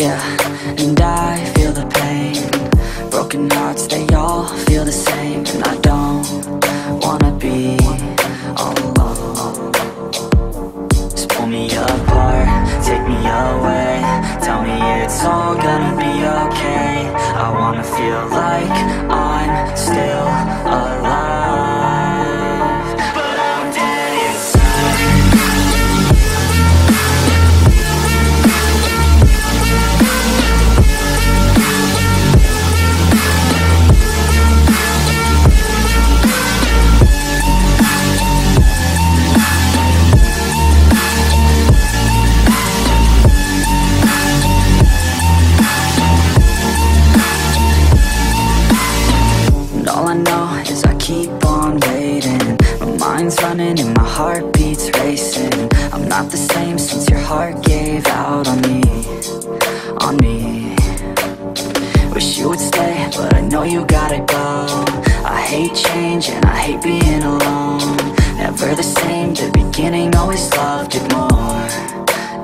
Yeah, and I feel the pain. Broken hearts, they all feel the same. And I don't wanna be all alone. Just pull me apart, take me away. Tell me it's all gonna be okay. I wanna feel like I'm still and my heart beats racing. I'm not the same since your heart gave out on me On me. Wish you would stay, but I know you gotta go. I hate change and I hate being alone. Never the same, the beginning always loved it more.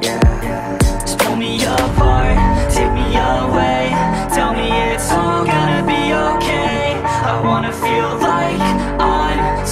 Yeah. Just pull me apart, take me away. Tell me it's all gonna be okay. I wanna feel like I'm